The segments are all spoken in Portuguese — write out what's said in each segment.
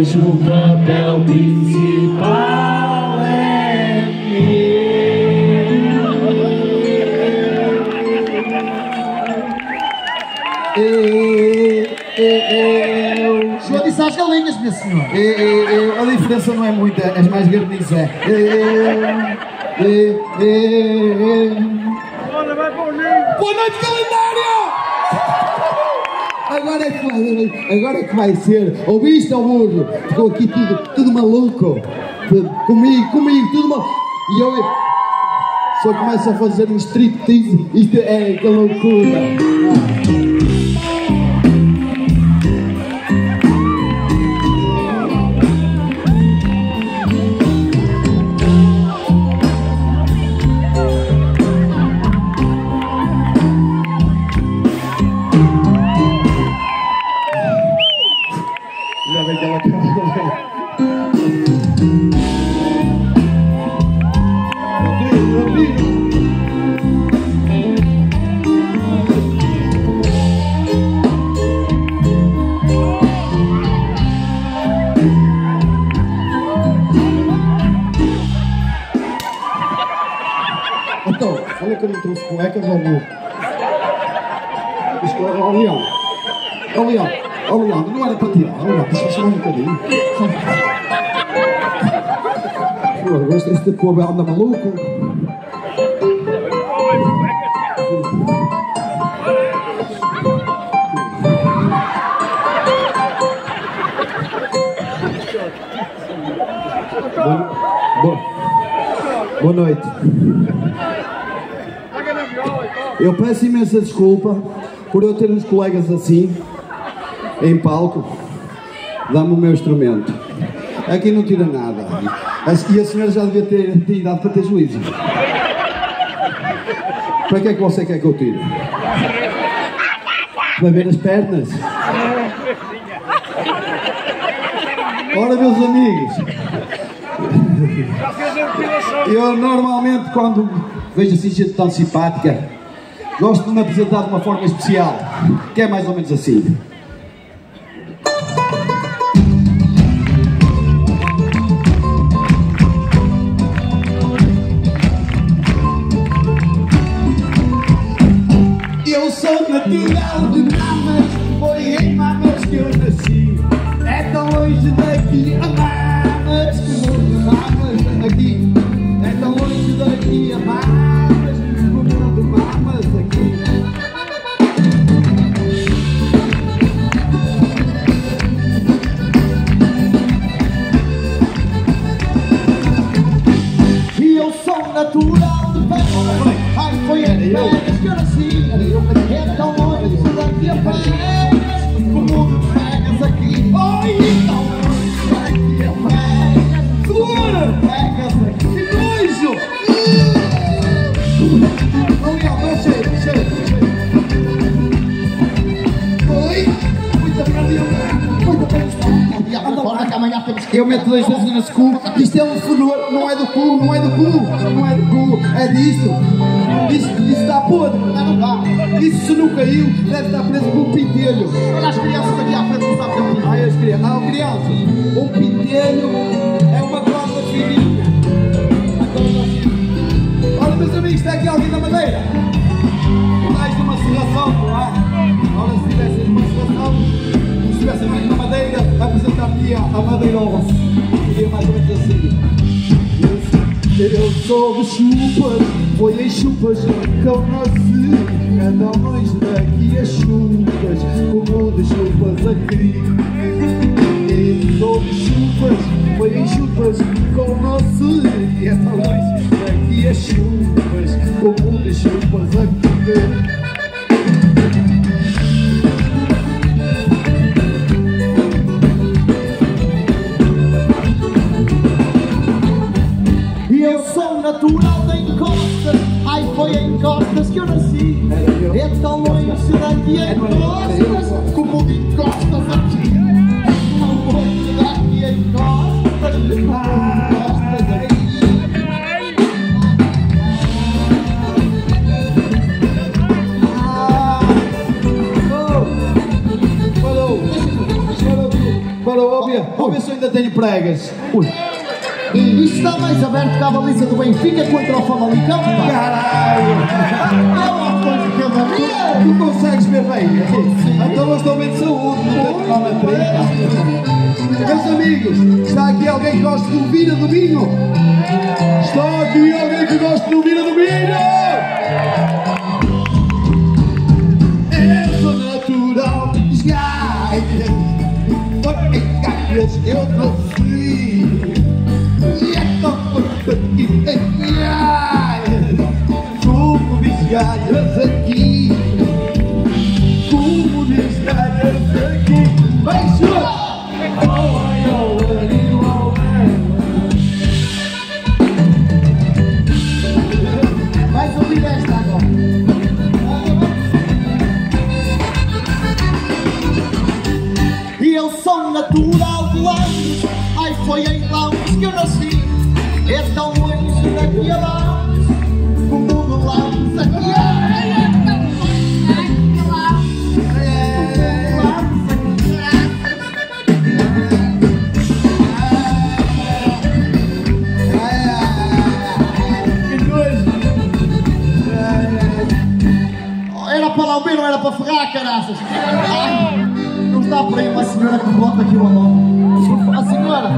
hoje o papel principal é meu. Eu, disse às galinhas, minha senhora. eu, eu, a diferença não é muita, és mais garniz é. Eu, Boa noite, calendário! Agora é que vai, agora é que vai ser. Ouviste, ó burro? Ficou aqui tudo, tudo maluco. Comigo, comigo, tudo maluco. E eu só começo a fazer um striptease. Isto é que loucura. Que eu não trouxe cuecas ao burro. Isto é ao leão. Ó Leão, ó Leão, não era para tirar, ó Leão, deixa eu chamar um bocadinho. Pô, este, este povo anda maluco. Boa, boa, boa noite. Eu peço imensa desculpa por eu ter uns colegas assim, em palco, dá-me o meu instrumento. Aqui não tira nada. E a senhora já devia ter, ter idade para ter juízo. Para que é que você quer que eu tire? Para ver as pernas? Ora, meus amigos, eu normalmente quando vejo assim gente tão simpática, gosto de me apresentar de uma forma especial, que é mais ou menos assim. Eu sou natural de Mamas, Que. Eu meto dois dedos nesse cu. Isto é um fedor, não é do cu, não é do cu, não é do cu, é disto. Isso, isso está podre. Não, não dá. Isso se não caiu, deve estar preso com um pintelho. Olha as crianças aqui à frente, não sabem o que é. Ai, as crianças, ah, crianças, um pintelho é. Uma corda fininha. Olha, meus amigos, está aqui alguém da madeira. Mais de uma serração, não é? De chupas, foi em chupas que eu nasci. Andam longe daqui as chupas, tenho pregas. Ui. E isto está mais aberto que a baliza do Benfica contra o Famalicão. Caralho! É uma coisa que eu minha. Tu consegues ver bem? Então eu estou bem de saúde, não tenho mal treta. Meus amigos, está aqui alguém que gosta do vinho do vinho? Está aqui não está por aí uma senhora que bota aqui uma mão. A senhora.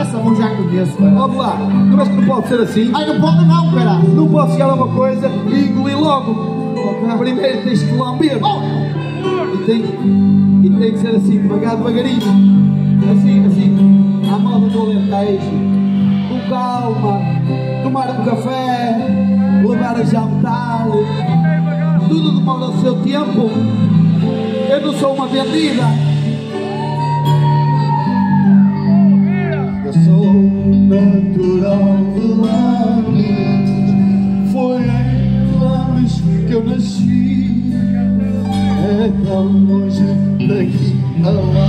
Essa mão já conheço, mano. Vamos lá, mas que não pode ser assim. Ai, não pode não, caralho. Não pode chegar a uma coisa e engolir logo. Primeiro tens que lamber. Oh, E tem, e tem que ser assim, devagar, devagarinho. Assim, assim, à moda do Alentejo. Com calma. Tomar um café, levar a jantar. Tudo demora o seu tempo. Eu não sou uma vendida. Eu sou natural de Londres. Foi em Londres que eu nasci. É tão longe daqui a Londres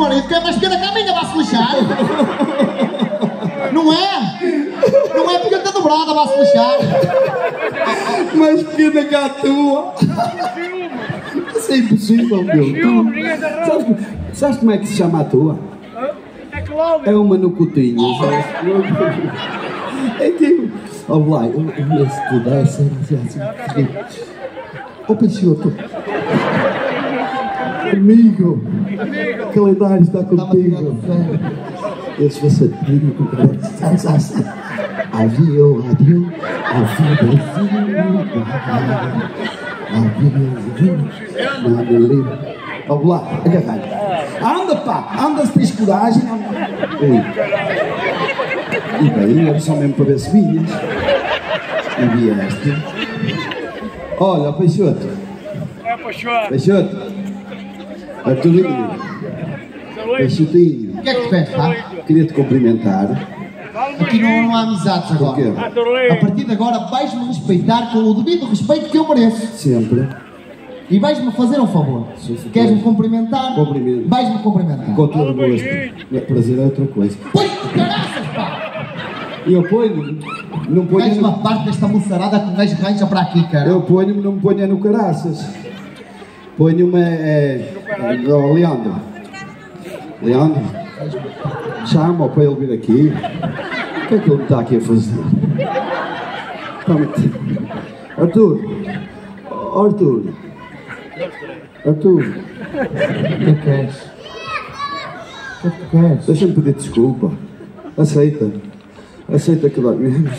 Marido, que é mais pequena que a minha, vai-se lixar. Não é? Não é porque está dobrada, vai-se lixar. mais pequena que a tua. Isso é impossível, meu. Sabes, sabes como é que se chama a tua? É Cláudio. É uma nucutinha. É que. Ó, lá, eu, eu, se pudesse, assim, assim. Ó, Peixoto. Amigo, o calendário está contigo. Esse vai ser comigo com o calendário. Havia o rádio, havia Havia Vamos lá, agarrar. Anda, pá, anda se tens coragem. Ui. E bem, era só mesmo para ver se vinhas. E vieste. Olha, Peixoto, É para chorar. Peixoto. Arturinho, Peixotinho. O que é que tu queres, pá? Queria te cumprimentar. Aqui não, não há amizades agora. A partir de agora vais-me respeitar com o devido respeito que eu mereço. Sempre. E vais-me fazer um favor. Queres-me cumprimentar? Cumprimento. Vais-me cumprimentar. Com todo Fala, gosto. Prazer é outra coisa. Põe caraças, pá! E eu ponho, não Tens ponho. uma parte desta moçarada que um gajo arranja para aqui, cara. Eu ponho, não me ponho é no caraças. Ponho-me é, Leandro. Leandro, chama para ele vir aqui. O que é que ele está aqui a fazer? Arthur, Arthur, Arthur, O que é que queres? O que é que queres? deixa-me pedir desculpa. Aceita, aceita que dói menos.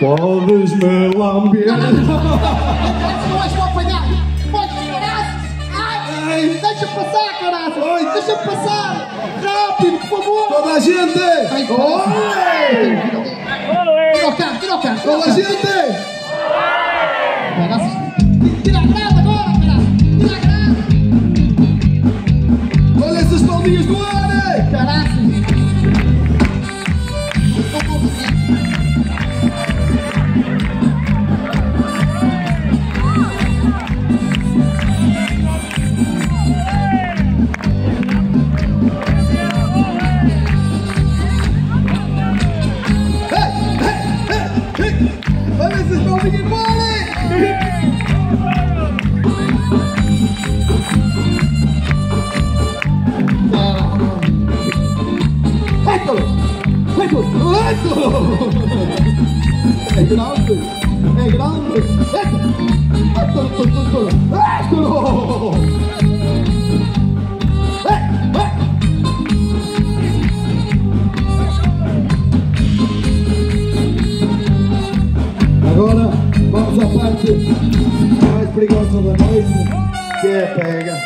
Podes me lamber. Passar, caraças! Deixa passar! Rápido, por favor! Toda a gente! Ai, Oi! Tira o carro, tira o carro! Toda a gente! Caraças! Tira a grade agora, caraças! Tira a grade! Olha essas palminhas no ar! hein? Caraças! Esto. É grande, é grande. Esto, esto, esto, esto, esto. Eh, eh. Agora vamos à parte mais perigosa da noite, que é a pega.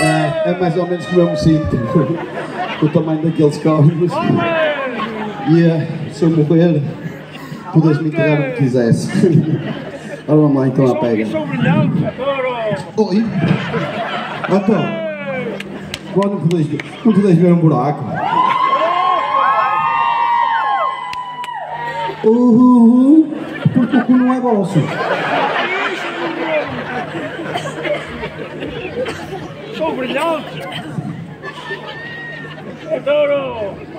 É, é mais ou menos como eu me sinto, o tamanho daqueles cornos. E é, se eu morrer, podes me enterrar o que quisesse. Ora vamos lá então à pega. Oi? Então, não podes, não podes ver um buraco. Uhul, porque o cu não é vosso. Sou brilhante. Adoro.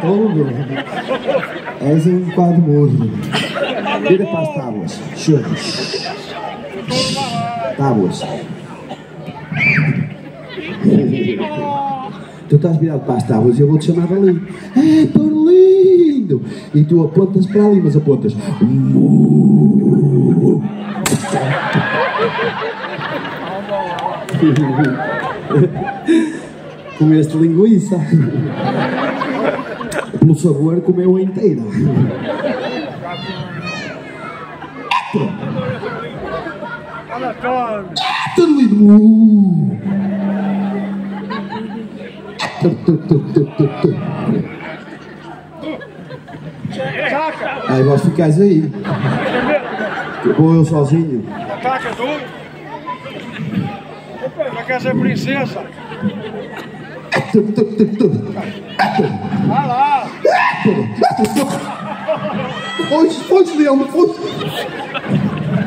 Todo. És um bocado morto. Vira para as tábuas. Churros. Tábuas. Tu estás virado para as tábuas e eu vou-te chamar ali. É, tão lindo! E tu apontas para ali, mas apontas. Mu. Comeste linguiça. Pelo sabor, comeu inteira. Anatómio. Tudo lindo. Mu. Tu, tu, tu, tu, tu, tu. Ataca. Aí vós ficais aí. Vou eu sozinho. Ataca tu. Já quer ser princesa. Tu, tu. Vai lá. Foge, foge, Leão, foge.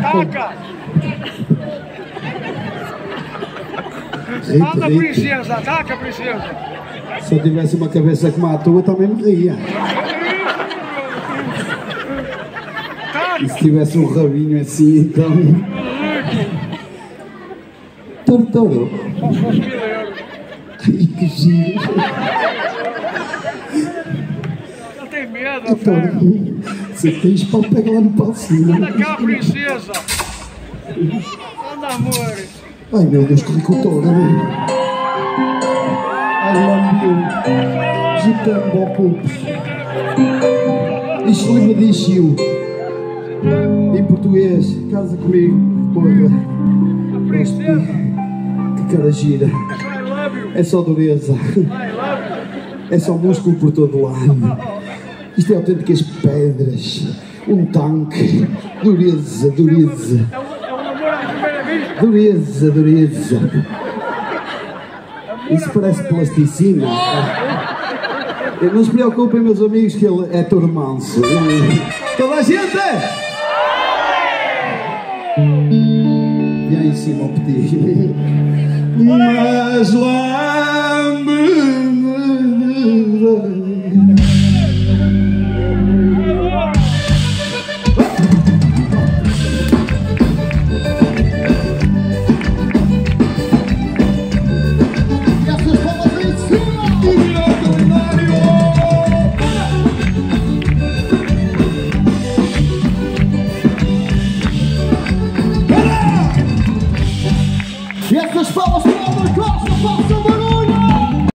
Ataca. Rita, Mata a Rita. princesa. Ataca a princesa. Se eu tivesse uma cabeça como a tua, também me ria. E se tivesse um rabinho assim, então. Tortoro. Só se fosse mil euros. Ai, que giro. Não tem medo, Então, velho. Você tens pau pegar lá no palcinho. Anda cá, princesa. Anda, amor. Ai meu Deus, que ricotora. I love you. Jitambo pups. Isto lembra de Ixiu. Em português, casa comigo, porra. De Princesa. Que cara gira. É só dureza. É só músculo por todo lado. Isto é autênticas pedras. Um tanque. Dureza, dureza. É é. Dureza, dureza. Isso parece plasticina. Não se preocupem, meus amigos, que ele é todo manso. Toda a gente! E aí em cima o pedir. Mas lambe-me.